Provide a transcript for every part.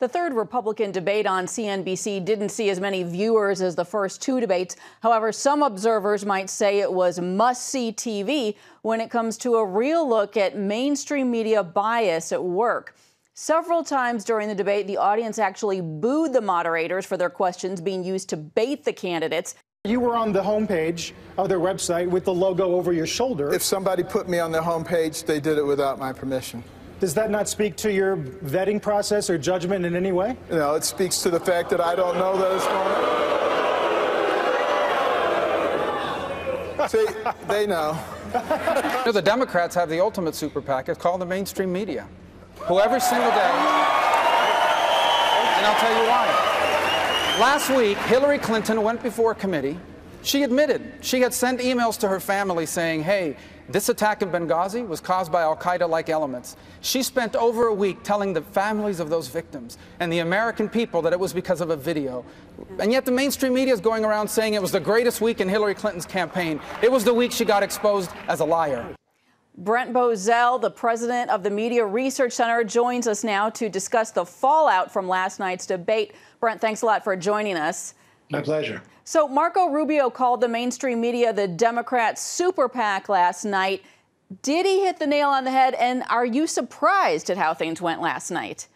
The third Republican debate on CNBC didn't see as many viewers as the first two debates. However, some observers might say it was must see TV when it comes to a real look at mainstream media bias at work. Several times during the debate, the audience actually booed the moderators for their questions being used to bait the candidates. You were on the homepage of their website with the logo over your shoulder. If somebody put me on their homepage, they did it without my permission. Does that not speak to your vetting process or judgment in any way? No, it speaks to the fact that I don't know that it's going See, they know. you know. The Democrats have the ultimate super PAC. It's called the mainstream media. Who every single day, and I'll tell you why. Last week, Hillary Clinton went before a committee. She admitted she had sent emails to her family saying, hey, this attack in Benghazi was caused by Al Qaeda like elements. She spent over a week telling the families of those victims and the American people that it was because of a video. And yet the mainstream media is going around saying it was the greatest week in Hillary Clinton's campaign. It was the week she got exposed as a liar. Brent Bozell, the president of the Media Research Center, joins us now to discuss the fallout from last night's debate. Brent, thanks a lot for joining us. My pleasure. So, Marco Rubio called the mainstream media the Democrat super PAC last night. Did he hit the nail on the head? And are you surprised at how things went last night?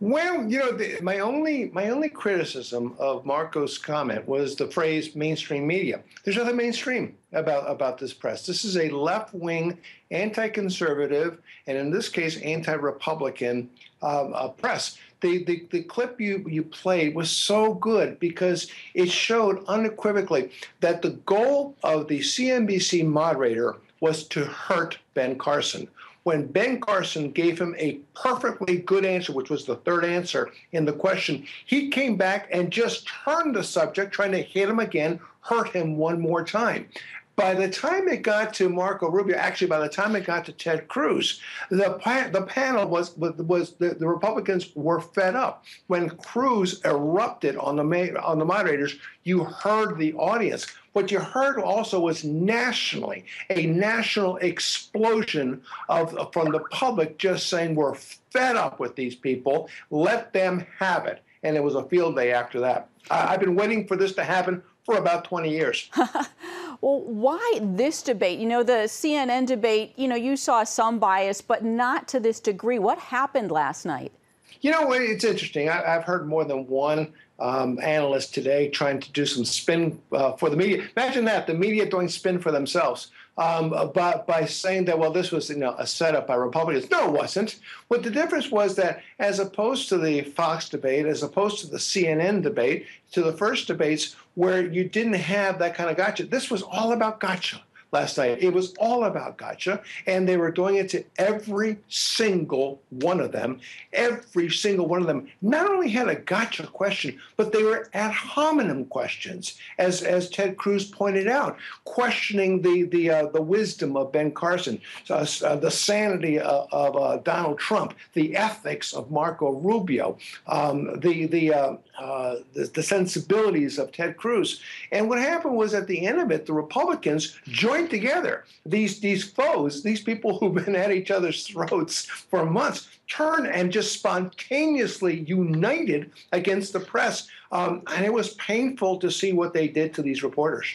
Well, you know, the, my only my only criticism of Marco's comment was the phrase mainstream media. There's nothing mainstream about about this press. This is a left wing, anti conservative, and in this case, anti Republican um, uh, press the, the, the clip you, you played was so good because it showed unequivocally that the goal of the CNBC moderator was to hurt Ben Carson. When Ben Carson gave him a perfectly good answer, which was the third answer in the question, he came back and just turned the subject, trying to hit him again, hurt him one more time. By the time it got to Marco Rubio, actually, by the time it got to Ted Cruz, the the panel was was the, the Republicans were fed up. When Cruz erupted on the on the moderators, you heard the audience. What you heard also was nationally a national explosion of from the public just saying we're fed up with these people. Let them have it. And it was a field day after that. I've been waiting for this to happen for about 20 years. well, why this debate? You know, the CNN debate, you know, you saw some bias, but not to this degree. What happened last night? You know, it's interesting. I, have heard more than one um, analyst today trying to do some spin uh, for the media. Imagine that the media doing spin for themselves um, by, by saying that, well, this was you know, a setup by Republicans. No, it wasn't. What the difference was that as opposed to the Fox debate, as opposed to the CNN debate, to the first debates where you didn't have that kind of gotcha, this was all about gotcha last night. It was all about gotcha, and they were doing it to every single one of them. Every single one of them not only had a gotcha question, but they were ad hominem questions, as as Ted Cruz pointed out, questioning the the uh, the wisdom of Ben Carson, uh, uh, the sanity of, of uh, Donald Trump, the ethics of Marco Rubio, um, the the, uh, uh, the the sensibilities of Ted Cruz. And what happened was at the end of it, the Republicans joined together. These these foes, these people who've been at each other's throats for months, turn and just spontaneously united against the press. Um, and it was painful to see what they did to these reporters.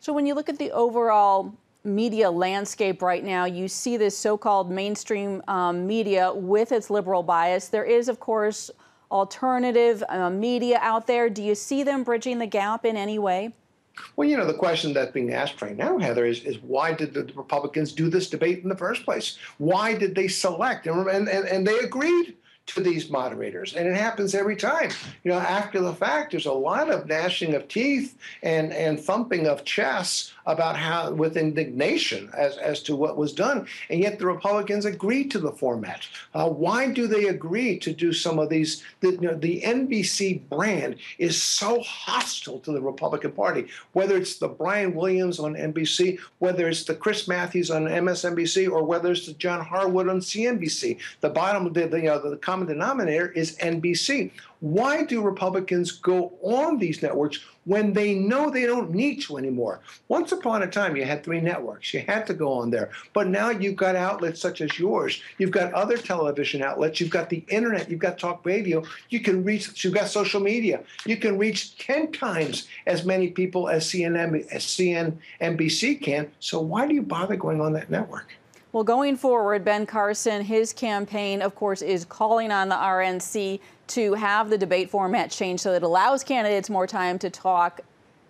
So when you look at the overall media landscape right now, you see this so-called mainstream um, media with its liberal bias. There is, of course, alternative uh, media out there. Do you see them bridging the gap in any way? Well, you know, the question that's being asked right now, Heather, is, is why did the Republicans do this debate in the first place? Why did they select? And, and, and they agreed to these moderators. And it happens every time. You know, after the fact, there's a lot of gnashing of teeth and, and thumping of chests about how, with indignation as, as to what was done. And yet the Republicans agreed to the format. Uh, why do they agree to do some of these? The, you know, the NBC brand is so hostile to the Republican Party, whether it's the Brian Williams on NBC, whether it's the Chris Matthews on MSNBC, or whether it's the John Harwood on CNBC. The bottom, the, the, you know, the common denominator is NBC. Why do Republicans go on these networks when they know they don't need to anymore? Once upon a time, you had three networks. You had to go on there. But now you've got outlets such as yours. You've got other television outlets. You've got the internet. You've got talk radio. You can reach, you've got social media. You can reach 10 times as many people as CNN, as CNBC can. So why do you bother going on that network? Well, going forward, Ben Carson, his campaign, of course, is calling on the RNC to have the debate format change so it allows candidates more time to talk.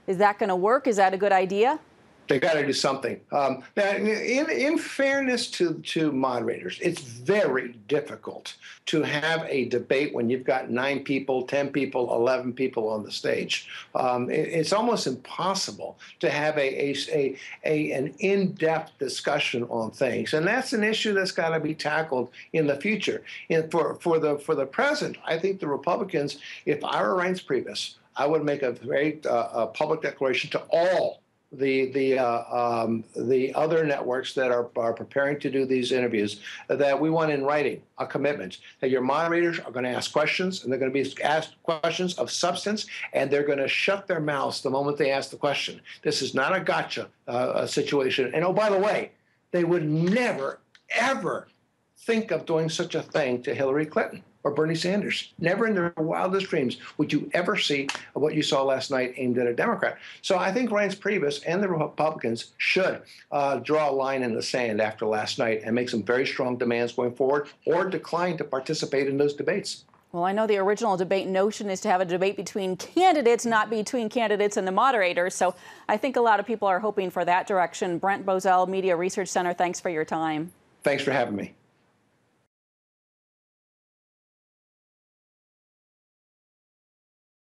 Is that going to work? Is that a good idea? They got to do something. Um, now, in, in fairness to, to moderators, it's very difficult to have a debate when you've got nine people, 10 people, 11 people on the stage. Um, it, it's almost impossible to have a, a, a, a an in depth discussion on things. And that's an issue that's got to be tackled in the future. And for, for, the, for the present, I think the Republicans, if I were Reince Priebus, I would make a very uh, a public declaration to all the the uh, um, the other networks that are, are preparing to do these interviews that we want in writing a commitment that your moderators are going to ask questions and they're going to be asked questions of substance and they're going to shut their mouths the moment they ask the question. This is not a gotcha uh, situation. And oh, by the way, they would never ever think of doing such a thing to Hillary Clinton or Bernie Sanders. Never in their wildest dreams would you ever see what you saw last night aimed at a Democrat. So I think Reince Priebus and the Republicans should uh, draw a line in the sand after last night and make some very strong demands going forward or decline to participate in those debates. Well, I know the original debate notion is to have a debate between candidates, not between candidates and the moderators. So I think a lot of people are hoping for that direction. Brent Bozell, Media Research Center, thanks for your time. Thanks for having me.